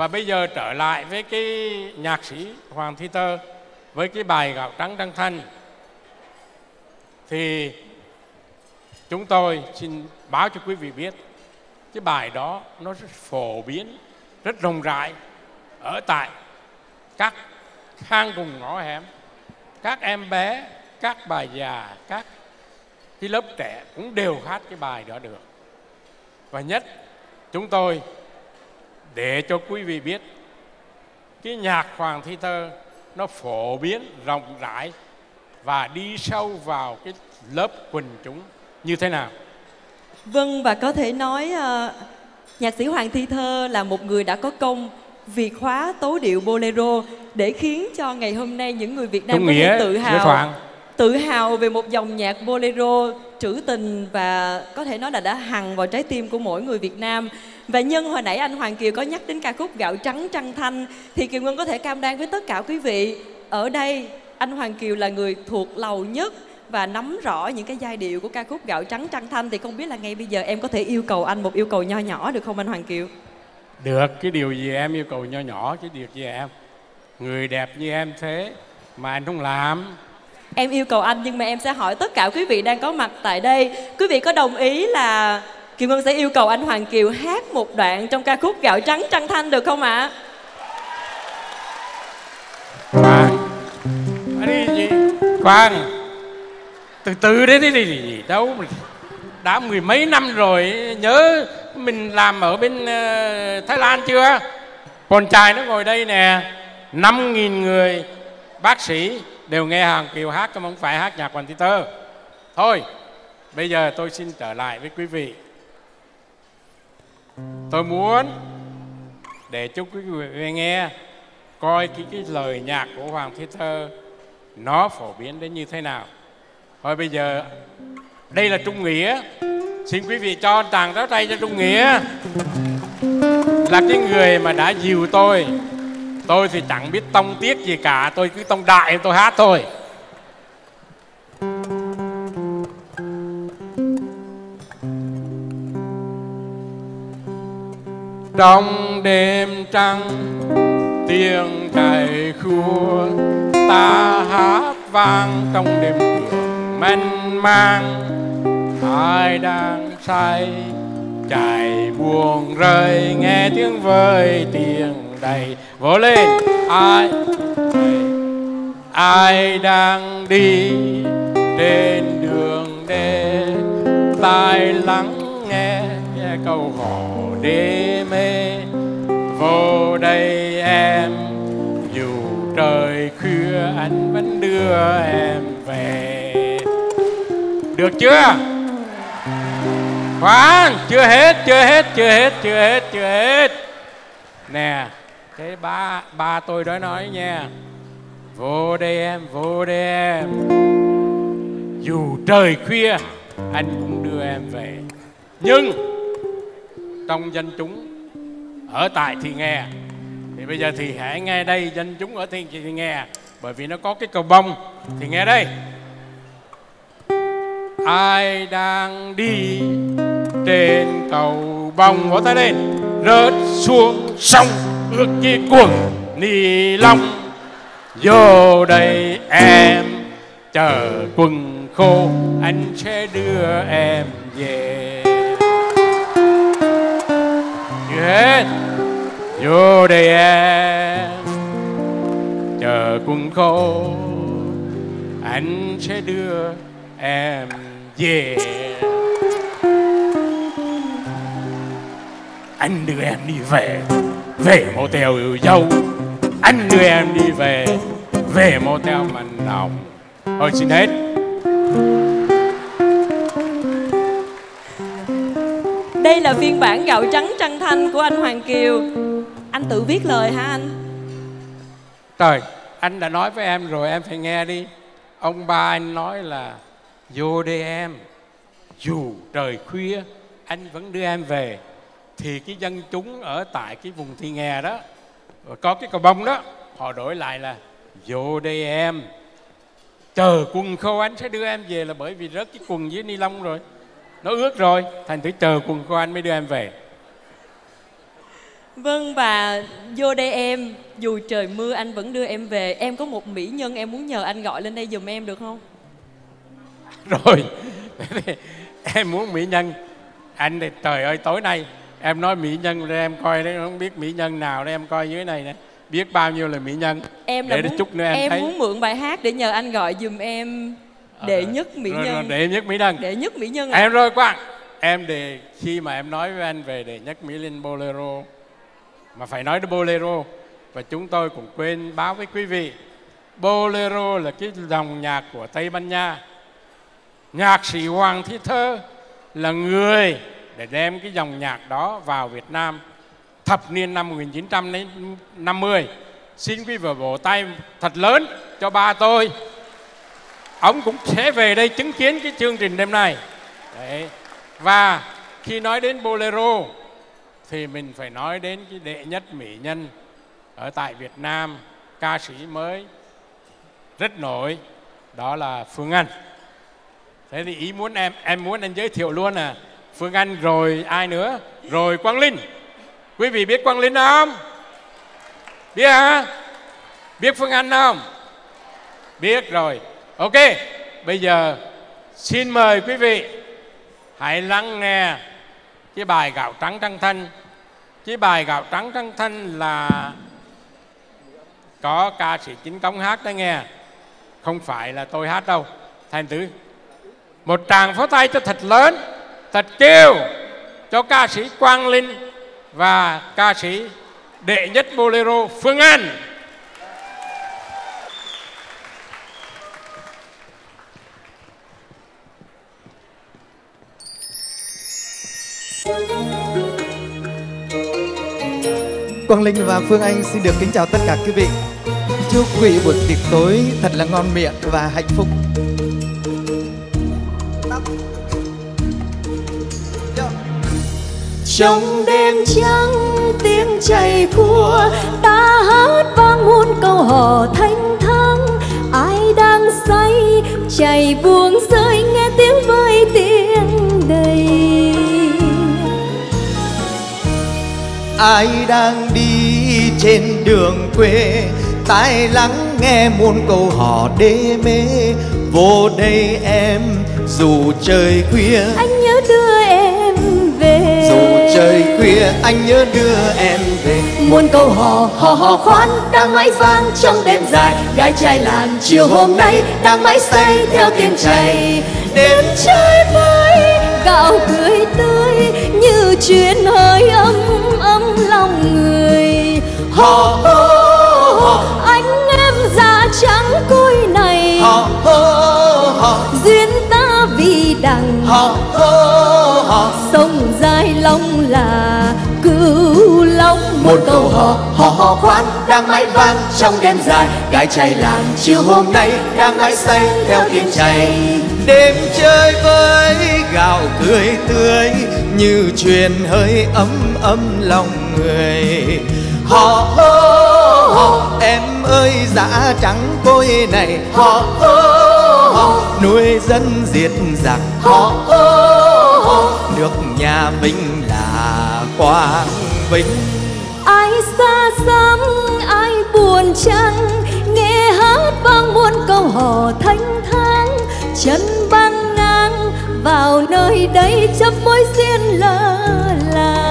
và bây giờ trở lại với cái nhạc sĩ Hoàng Thi Tơ với cái bài gạo trắng trăng thanh. Thì chúng tôi xin báo cho quý vị biết, cái bài đó nó rất phổ biến, rất rộng rãi ở tại các hang cùng ngõ hẻm. Các em bé, các bà già, các cái lớp trẻ cũng đều hát cái bài đó được. Và nhất, chúng tôi để cho quý vị biết cái nhạc hoàng thi thơ nó phổ biến rộng rãi và đi sâu vào cái lớp quần chúng như thế nào Vâng và có thể nói uh, nhạc sĩ Hoàng Thi Thơ là một người đã có công việt hóa tấu điệu bolero để khiến cho ngày hôm nay những người Việt Nam Trung có nghĩa, thể tự hào tự hào về một dòng nhạc bolero trữ tình và có thể nói là đã hằn vào trái tim của mỗi người Việt Nam. Và nhân hồi nãy anh Hoàng Kiều có nhắc đến ca khúc Gạo trắng trăng thanh thì Kiều Ngân có thể cam đoan với tất cả quý vị ở đây anh Hoàng Kiều là người thuộc lầu nhất và nắm rõ những cái giai điệu của ca khúc Gạo trắng trăng thanh. Thì không biết là ngay bây giờ em có thể yêu cầu anh một yêu cầu nho nhỏ được không anh Hoàng Kiều? được cái điều gì em yêu cầu nho nhỏ cái điều gì em? Người đẹp như em thế mà anh không làm. Em yêu cầu anh nhưng mà em sẽ hỏi tất cả quý vị đang có mặt tại đây. Quý vị có đồng ý là Kiều Ngân sẽ yêu cầu anh Hoàng Kiều hát một đoạn trong ca khúc Gạo Trắng Trăng Thanh được không ạ? Khoan đi gì Quang. Từ từ đấy đi gì đâu Đã mười mấy năm rồi Nhớ mình làm ở bên uh, Thái Lan chưa? Con trai nó ngồi đây nè năm nghìn người bác sĩ đều nghe Hoàng kiều hát không phải hát nhạc Hoàng Thị Tơ. Thôi bây giờ tôi xin trở lại với quý vị. Tôi muốn để cho quý vị nghe coi cái, cái lời nhạc của Hoàng Thế Thơ nó phổ biến đến như thế nào. Thôi bây giờ đây là Trung Nghĩa. Xin quý vị cho tràng táo tay cho Trung Nghĩa. Là cái người mà đã dìu tôi. Tôi thì chẳng biết tông tiết gì cả, tôi cứ tông đại tôi hát thôi. Trong đêm trăng tiếng cày khua ta hát vang trong đêm trường mênh mang. Ai đang say chạy buồn rơi nghe tiếng vơi tiếng đầy. Vỗ lên ai ai đang đi trên đường đê? Tai lắng nghe, nghe câu hò đê mê. Vô đây em, dù trời khuya anh vẫn đưa em về. Được chưa? Khoan, chưa hết chưa hết chưa hết chưa hết chưa hết. Nè thế ba ba tôi đó nói nha. Vô đây em, vô đây em. Dù trời khuya, anh cũng đưa em về. Nhưng trong dân chúng ở tại thì nghe. Thì bây giờ thì hãy nghe đây dân chúng ở thì, thì nghe. Bởi vì nó có cái cầu bông. Thì nghe đây. Ai đang đi trên cầu bông? Vỗ tay lên. Rớt xuống sông ước chi cuồng ni long vô đây em chờ quần khô. Anh sẽ đưa em về hết. Vô đây em chờ quân khô anh sẽ đưa em về. Anh đưa em đi về về motel yêu dâu anh đưa em đi về về motel mình nồng thôi ờ, xin hết. Đây là phiên bản Gạo Trắng Trăng Thanh của anh Hoàng Kiều. Anh tự viết lời hả anh? trời, anh đã nói với em rồi, em phải nghe đi. Ông ba anh nói là, vô đây em. Dù trời khuya, anh vẫn đưa em về. Thì cái dân chúng ở tại cái vùng thi nghè đó có cái cầu bông đó, họ đổi lại là, vô đây em. Chờ quần khô anh sẽ đưa em về là bởi vì rớt cái quần dưới ni lông rồi nó ướt rồi thành thử chờ quần khô anh mới đưa em về. Vâng và vô đây em. Dù trời mưa anh vẫn đưa em về. Em có một mỹ nhân em muốn nhờ anh gọi lên đây giùm em được không? Rồi Em muốn mỹ nhân. Anh thì trời ơi tối nay Em nói mỹ nhân để em coi đấy Không biết mỹ nhân nào để em coi dưới này nè. Biết bao nhiêu là mỹ nhân. Em là để muốn, chút nữa em, em thấy. muốn mượn bài hát để nhờ anh gọi giùm em Đệ nhất mỹ rồi, nhân. rồi, Đệ nhất mỹ nhân. Đệ nhất mỹ nhân ạ Em rồi khoan Em đề khi mà em nói với anh về đệ nhất Mỹ Linh Bolero Mà phải nói đến Bolero Và chúng tôi cũng quên báo với quý vị. Bolero là cái dòng nhạc của Tây Ban Nha. Nhạc sĩ Hoàng Thi Thơ là người để đem cái dòng nhạc đó vào Việt Nam thập niên năm 1950 xin quý vị vỗ tay thật lớn cho ba tôi ông cũng sẽ về đây chứng kiến cái chương trình đêm nay. Đấy. và khi nói đến bolero, thì mình phải nói đến cái đệ nhất mỹ nhân ở tại Việt Nam, ca sĩ mới rất nổi, đó là Phương Anh. Thế thì ý muốn em em muốn anh giới thiệu luôn à Phương Anh rồi ai nữa? Rồi Quang Linh. Quý vị biết Quang Linh không? Biết hả? Biết Phương Anh không? Biết rồi ok, bây giờ xin mời quý vị hãy lắng nghe cái bài gạo trắng trăng thanh. Cái bài gạo trắng trăng thanh là có ca sĩ chính công hát đó nghe. Không phải là tôi hát đâu. Thành tử một tràng pháo tay cho thật lớn, thật kêu cho ca sĩ Quang Linh và ca sĩ đệ nhất bolero Phương An Quang Linh và Phương Anh xin được kính chào tất cả quý vị. Chúc quý vị buổi tiệc tối thật là ngon miệng và hạnh phúc. trong đêm trắng, tiếng chảy khua ta hát vang muôn câu hò thanh thang ai đang say, chảy buông rơi, nghe tiếng vơi tiếng ai đang đi trên đường quê tai lắng nghe muôn câu hò đê mê. Vô đây em dù trời khuya anh nhớ đưa em về. dù trời khuya anh nhớ đưa em về. Muôn câu hò hò hò khoan đang mãi vang trong đêm dài. Gái trai làng chiều hôm nay đang mãi say theo tiếng chảy đêm chơi vơi gạo cười tươi như chuyện hơi ấm lòng người. Hò hò anh em già trắng côi này. Hò hò hò duyên ta vì đằng. Hò hò hò sông dài long là cửu long một câu hò hò hò khoan. Đang mãi vang trong đêm dài. Gái trai làng chiều hôm nay. Đang mãi say theo tiếng chảy đêm chơi với gạo cười tươi như truyền hơi ấm ấm lòng người. Họ hô, em ơi dã trắng côi này. Họ hô, nuôi dân diệt giặc. Họ hô, hò nước nhà vinh là quang vinh. Ai xa xăm ai buồn chăng? Nghe hát vang muôn câu hò thanh thang chân băng ngang vào nơi đây chấp mối duyên lơ là.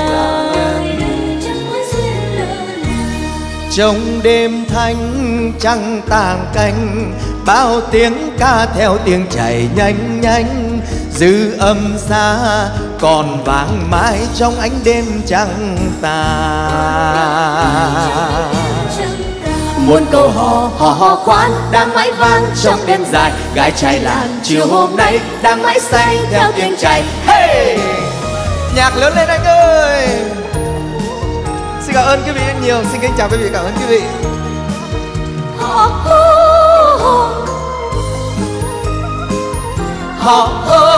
Trong đêm thanh trăng tàng canh, bao tiếng ca theo tiếng chảy nhanh nhanh. Dư âm xa còn vang mãi trong ánh đêm trăng tàn muôn câu hò hò hò khoan. Đang mãi vang trong đêm dài gái trai làng chiều hôm nay đang mãi say theo tiếng chảy. Hey! nhạc lớn lên anh ơi! Xin cảm ơn quý vị rất nhiều. Xin kính chào quý vị cảm ơn quý vị. Hò hò hò hò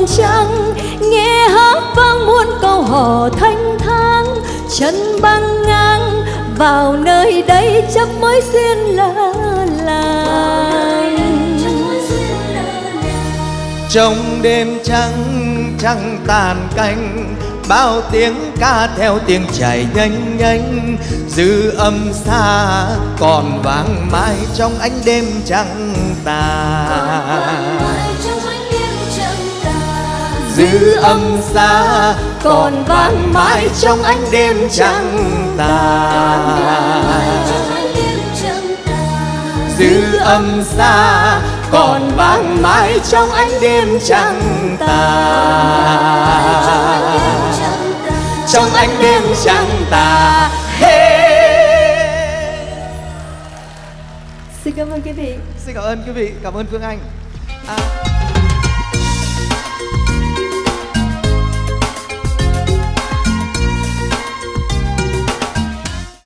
ai buồn nghe hát vang muôn câu hò thanh thang. Chân băng ngang vào nơi đây chắc mới duyên lỡ làng trong đêm trắng trăng tàn canh, bao tiếng ca theo tiếng chảy nhanh nhanh dư âm xa còn vang mãi trong ánh đêm trăng tàn dư âm xa còn vang mãi trong ánh đêm trăng tàn dư âm xa còn vang mãi trong ánh đêm trăng tàn trong ánh đêm trăng tà hey. xin cảm ơn quý vị. Xin cảm ơn quý vị cảm ơn phương anh